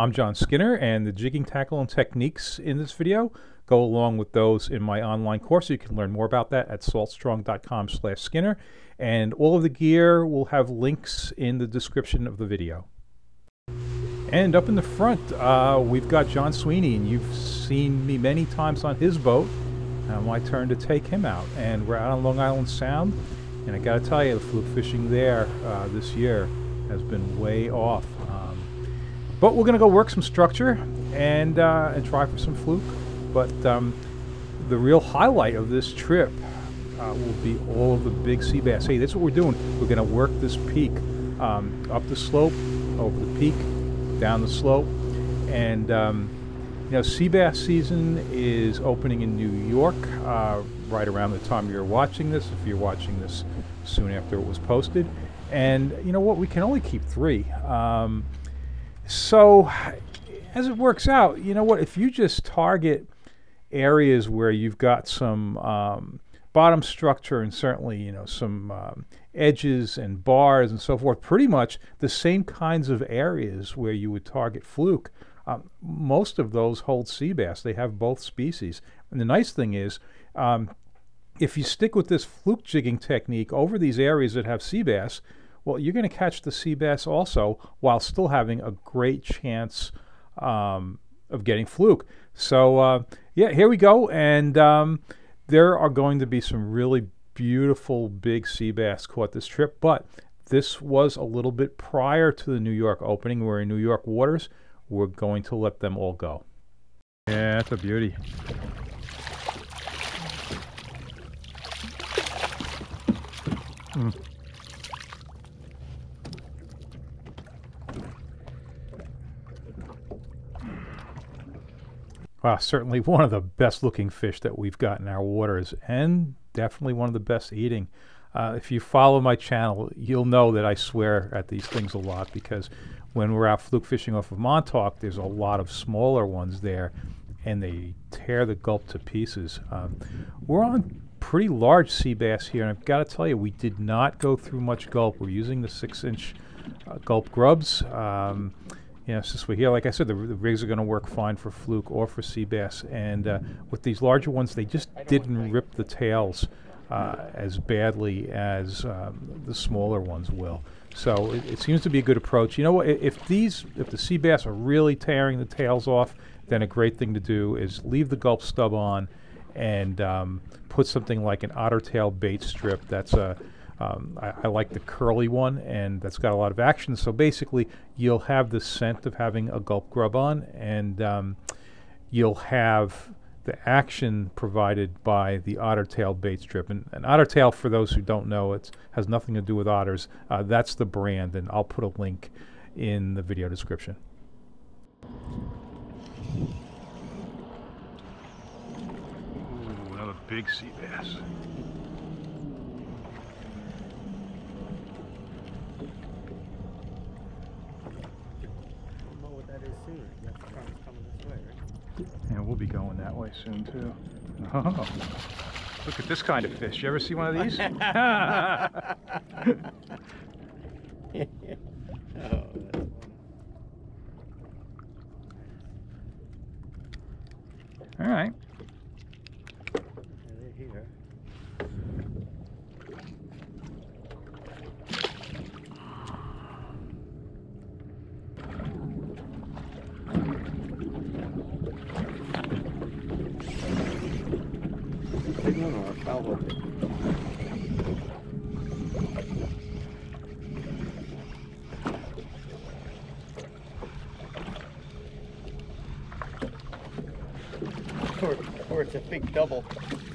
I'm John Skinner, and the jigging tackle and techniques in this video go along with those in my online course. You can learn more about that at saltstrong.com slash Skinner. And all of the gear will have links in the description of the video. And up in the front, uh, we've got John Sweeney, and you've seen me many times on his boat. Now my turn to take him out. And we're out on Long Island Sound, and I got to tell you, the fluke fishing there uh, this year has been way off. But we're going to go work some structure and, uh, and try for some fluke. But um, the real highlight of this trip uh, will be all of the big sea bass. Hey, that's what we're doing. We're going to work this peak um, up the slope, over the peak, down the slope. And, um, you know, sea bass season is opening in New York uh, right around the time you're watching this, if you're watching this soon after it was posted. And you know what? We can only keep three. Um, so, as it works out, you know what? If you just target areas where you've got some um, bottom structure and certainly you know some um, edges and bars and so forth, pretty much the same kinds of areas where you would target fluke. Um, most of those hold sea bass. They have both species. And the nice thing is, um, if you stick with this fluke jigging technique over these areas that have sea bass, well, you're going to catch the sea bass also while still having a great chance um, of getting fluke. So, uh, yeah, here we go. And um, there are going to be some really beautiful big sea bass caught this trip, but this was a little bit prior to the New York opening. We're in New York waters. We're going to let them all go. Yeah, that's a beauty. Mm. Wow, certainly one of the best looking fish that we've got in our waters, and definitely one of the best eating. Uh, if you follow my channel, you'll know that I swear at these things a lot because when we're out fluke fishing off of Montauk, there's a lot of smaller ones there, and they tear the gulp to pieces. Um, we're on pretty large sea bass here, and I've got to tell you, we did not go through much gulp. We're using the six-inch uh, gulp grubs. Um, since we're here, like I said, the, the rigs are going to work fine for fluke or for sea bass. And uh, with these larger ones, they just didn't rip the tails uh, as badly as um, the smaller ones will. So it, it, seems to be a good approach. You know what? If these, if the sea bass are really tearing the tails off, then a great thing to do is leave the gulp stub on and um, put something like an otter tail bait strip. That's a um, I, I, like the curly one, and that's got a lot of action. So basically, you'll have the scent of having a gulp grub on, and um, you'll have the action provided by the otter tail bait strip. And, and otter tail, for those who don't know, it has nothing to do with otters. Uh, that's the brand, and I'll put a link in the video description. Ooh, another big sea bass. Yeah, we'll be going that way soon too. Oh, look at this kind of fish. You ever see one of these? oh, All right. Or, or it's a big double.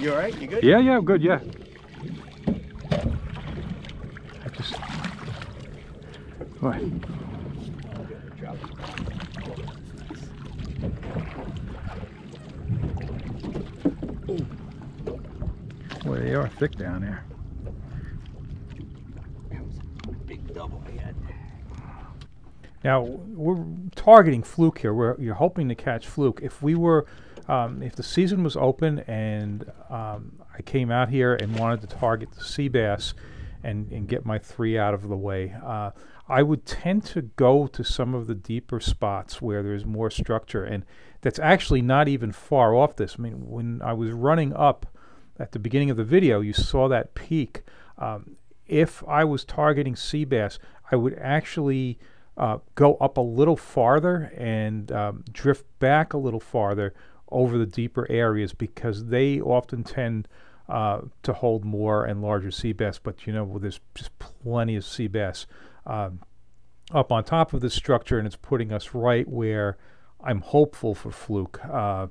you all right? You good? Yeah, yeah, I'm good, yeah. I just... What? Well, they are thick down there. Big double head. Now we're targeting fluke here. We're you're hoping to catch fluke. If we were, um, if the season was open and um, I came out here and wanted to target the sea bass, and, and get my three out of the way. Uh, I would tend to go to some of the deeper spots where there's more structure, and that's actually not even far off this. I mean, when I was running up at the beginning of the video, you saw that peak. Um, if I was targeting sea bass, I would actually uh, go up a little farther and um, drift back a little farther over the deeper areas because they often tend uh, to hold more and larger sea bass. But you know, there's just plenty of sea bass um, up on top of this structure, and it's putting us right where I'm hopeful for fluke. Uh,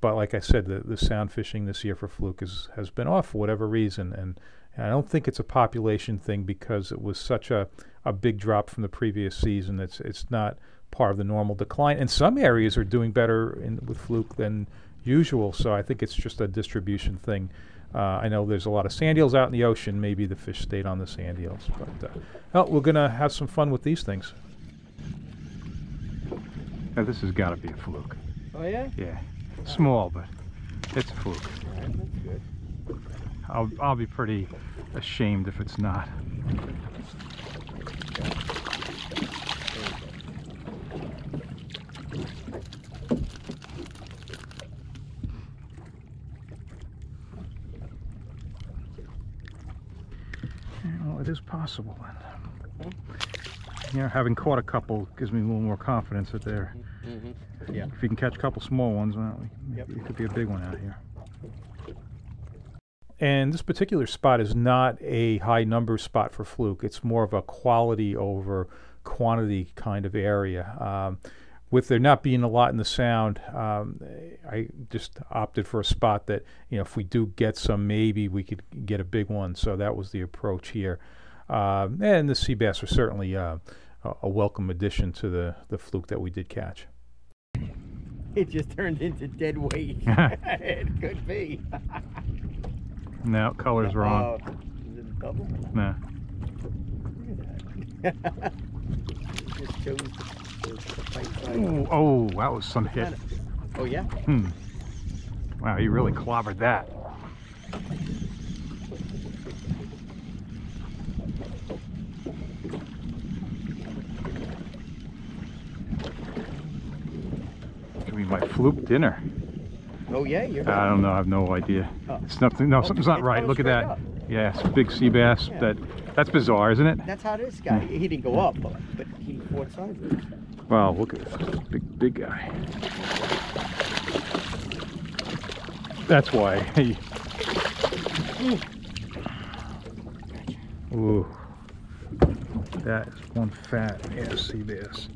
but like I said, the, the sound fishing this year for fluke is, has been off for whatever reason, and, and I don't think it's a population thing because it was such a, a big drop from the previous season. It's it's not part of the normal decline, and some areas are doing better in, with fluke than usual. So I think it's just a distribution thing. Uh, I know there's a lot of sand eels out in the ocean. Maybe the fish stayed on the sand eels. But uh, well, we're going to have some fun with these things. Now, this has got to be a fluke. Oh, yeah? Yeah. Small, but it's a fluke. All right, that's good. I'll, I'll be pretty ashamed if it's not. Well, it is possible then. You know, having caught a couple gives me a little more confidence that they're. Mm-hmm. Yeah. If you can catch a couple small ones, well, Yep. it could be a big one out here. And this particular spot is not a high number spot for fluke. It's more of a quality over quantity kind of area. Um, with there not being a lot in the sound, um, I just opted for a spot that, you know, if we do get some, maybe we could get a big one. So that was the approach here. Um, and the sea bass are certainly uh, a, welcome addition to the, the fluke that we did catch. It just turned into dead weight. it could be. No, color's wrong. Uh, is it a double? Nah. Look at that. just chose the, the, the fight side. Ooh, oh, that was some hit. Oh, yeah? Hmm. Wow, he really clobbered that. Could be my fluke dinner. Oh, yeah, you're I don't know. I have no idea. Oh. It's nothing. No, Oh, something's not right. Look at that. up. Yeah, it's a big sea bass. Yeah. That that's bizarre, isn't it? That's how this guy, he didn't go up, but, but he fought sideways. Wow, look at this big, big guy. That's why. Ooh, that is one fat was pretty.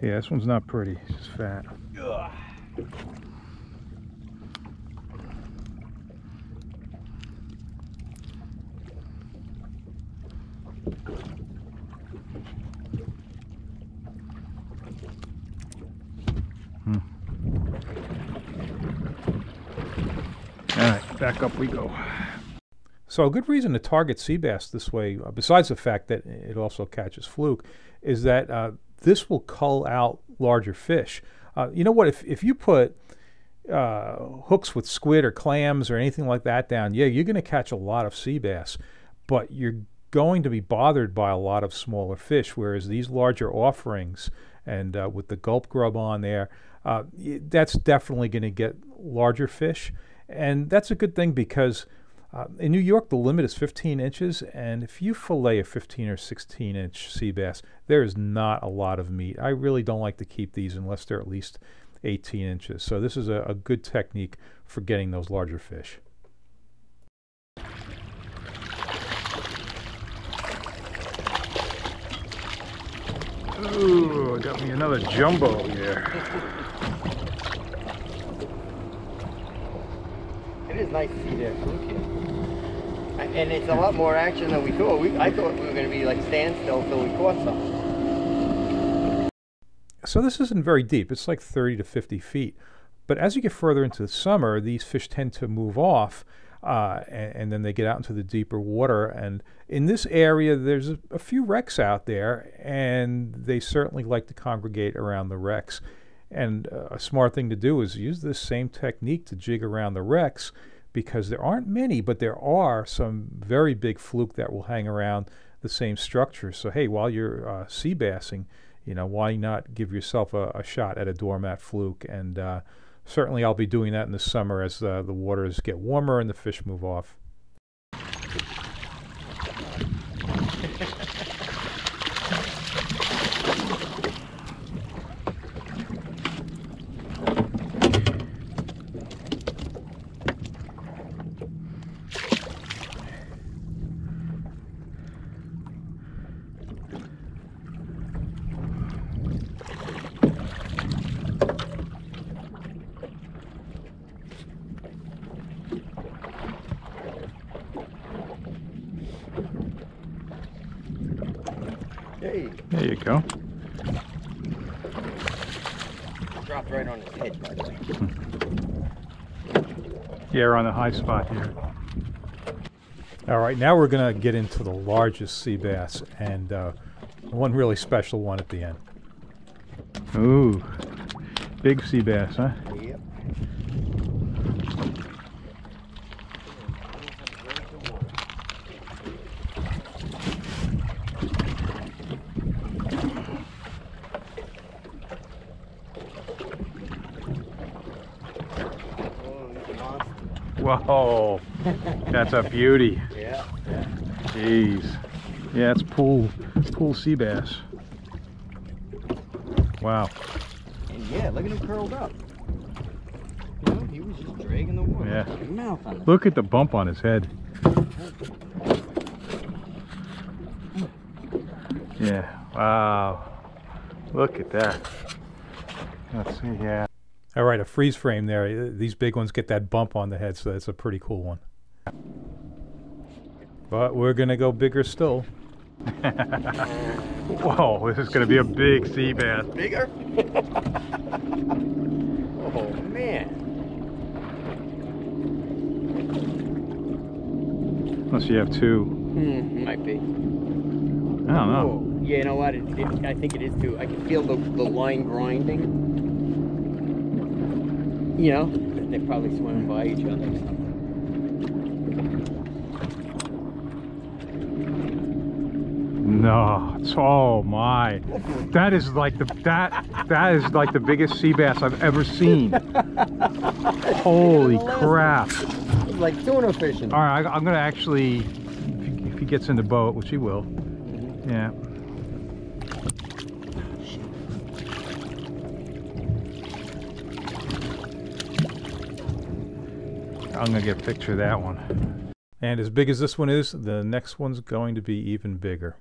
Yeah, this one's not pretty. It's just fat. Hmm. Back up we go. So a good reason to target sea bass this way, uh, besides the fact that it also catches fluke, is that uh, this will cull out larger fish. Uh, you know what? If if you put uh, hooks with squid or clams or anything like that down, yeah, you're going to catch a lot of sea bass, but you're going to be bothered by a lot of smaller fish. Whereas these larger offerings, and uh, with the gulp grub on there, uh, that's definitely going to get larger fish, and that's a good thing because. Uh, in New York, the limit is 15 inches, and if you fillet a 15 or 16 inch sea bass, there is not a lot of meat. I really don't like to keep these unless they're at least 18 inches. So, this is a, a good technique for getting those larger fish. Ooh, got me another jumbo here. It is nice to see fluke And it's a lot more action than we thought. We, I thought we were going to be like standstill until we caught some. So this isn't very deep. It's like 30 to 50 feet. But as you get further into the summer, these fish tend to move off, uh, and, and then they get out into the deeper water. And in this area, there's a, a few wrecks out there, and they certainly like to congregate around the wrecks. And uh, a smart thing to do is use this same technique to jig around the wrecks because there aren't many, but there are some very big fluke that will hang around the same structure. So hey, while you're uh, sea bassing, you know why not give yourself a, a shot at a doormat fluke? And uh, certainly, I'll be doing that in the summer as uh, the waters get warmer and the fish move off. There you go. dropped right on his head, by the way. Yeah, we're on the high spot here. All right, now we're going to get into the largest sea bass and uh, one really special one at the end. Ooh, big sea bass, huh? Whoa, that's a beauty. Yeah, yeah. Jeez. Yeah, it's pool, pool sea bass. Wow. And yeah, look at him curled up. You know, he was just dragging the water. Yeah. Look at his mouth on. Look at the bump on his head. Yeah, wow. Look at that. Let's see, yeah. All right, a freeze frame there. Uh, These big ones get that bump on the head, so that's a pretty cool one. But we're going to go bigger still. Whoa, this is going to be a big sea bass. Bigger? oh, man. Unless you have two. Hmm, might be. I don't know. Oh, yeah, you know what? It, it, I think it is too. I can feel the, the line grinding. You know, they're probably swim by each other or something. No, it's oh my. That is like the that that is like the biggest sea bass I've ever seen. Holy crap! It's like tuna fishing. All right, I, I'm gonna actually, if he, if he gets in the boat, which he will, mm-hmm. yeah. I'm gonna get a picture of that one. And as big as this one is, the next one's going to be even bigger.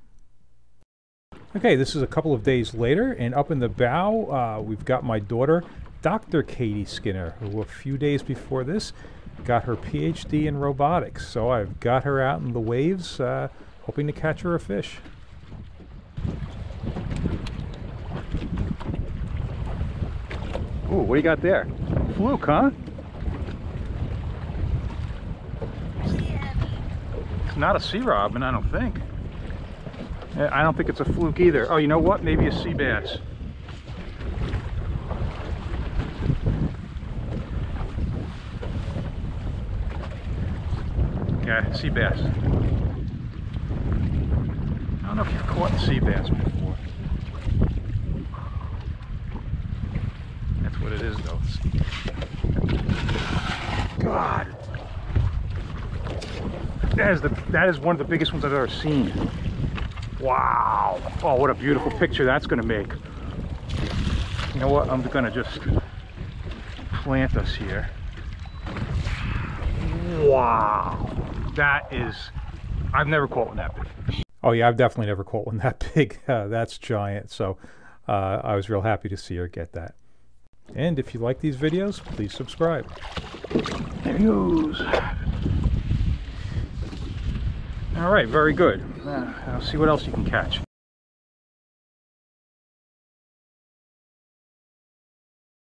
Okay, this is a couple of days later, and up in the bow, uh, we've got my daughter, Dr. Katie Skinner, who a few days before this got her PhD in robotics. So I've got her out in the waves, uh, hoping to catch her a fish. Ooh, what do you got there? Fluke, huh? Not a sea robin, I don't think. I don't think it's a fluke either. Oh, you know what? Maybe a sea bass. Yeah, sea bass. I don't know if you've caught sea bass before. That's what it is, though. God. That is the that is one of the biggest ones I've ever seen. Wow. Oh, what a beautiful picture that's going to make. You know what? I'm going to just plant us here. Wow. That is, I've never caught one that big. Oh, yeah, I've definitely never caught one that big. Uh, that's giant. So uh, I was real happy to see her get that. And if you like these videos, please subscribe. There he goes. All right, very good. Uh, I'll see what else you can catch.